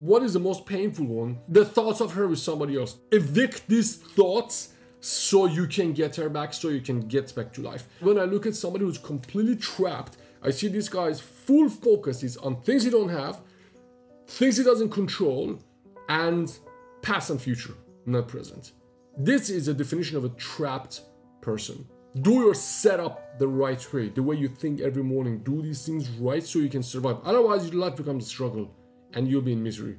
What is the most painful one? The thoughts of her with somebody else. Evict these thoughts so you can get her back, so you can get back to life. When I look at somebody who's completely trapped, I see this guy's full focus is on things he don't have, things he doesn't control, and past and future, not present. This is a definition of a trapped person. Do your setup the right way, the way you think every morning. Do these things right so you can survive. Otherwise, your life becomes a struggle and you'll be in misery.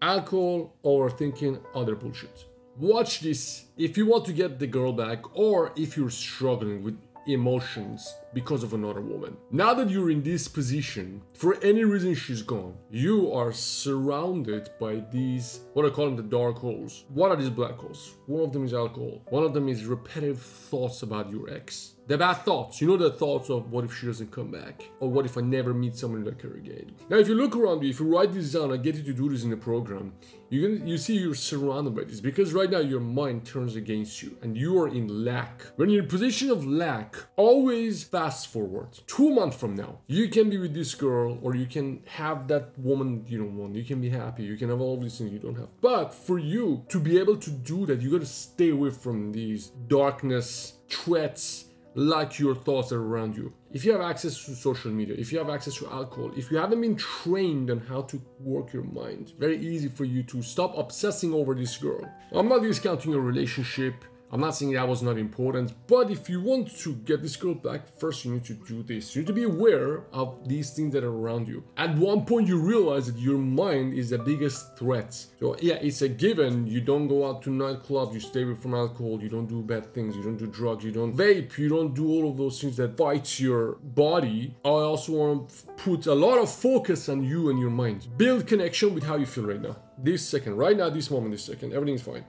Alcohol, overthinking, other bullshit. Watch this if you want to get the girl back or if you're struggling with emotions because of another woman. Now that you're in this position, for any reason she's gone, you are surrounded by these, what I call them the dark holes. What are these black holes? One of them is alcohol. One of them is repetitive thoughts about your ex. The bad thoughts, you know the thoughts of what if she doesn't come back? Or what if I never meet someone like her again? Now if you look around you, if you write this down, I get you to do this in the program, you can you see you're surrounded by this because right now your mind turns against you and you are in lack. When you're in a position of lack, always fast forward. Two months from now, you can be with this girl or you can have that woman you don't want. You can be happy. You can have all these things you don't have. But for you to be able to do that, you gotta stay away from these darkness, threats, like your thoughts are around you. If you have access to social media, if you have access to alcohol, if you haven't been trained on how to work your mind, very easy for you to stop obsessing over this girl. I'm not discounting your relationship. I'm not saying that was not important, but if you want to get this girl back, first you need to do this. You need to be aware of these things that are around you. At one point, you realize that your mind is the biggest threat. So, yeah, it's a given. You don't go out to nightclubs, you stay away from alcohol, you don't do bad things, you don't do drugs, you don't vape, you don't do all of those things that fight your body. I also want to put a lot of focus on you and your mind. Build connection with how you feel right now. This second, right now, this moment, this second, everything's fine.